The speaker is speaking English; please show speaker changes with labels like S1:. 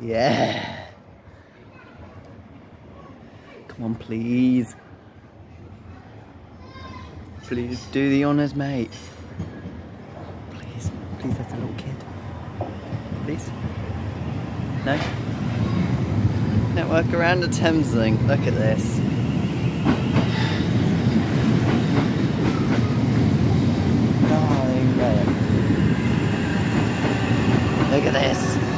S1: Yeah. Come on, please. Please do the honours, mate. Please, please, that's a little kid. Please. No? Network around the Thameslink. Look at this. Look at this.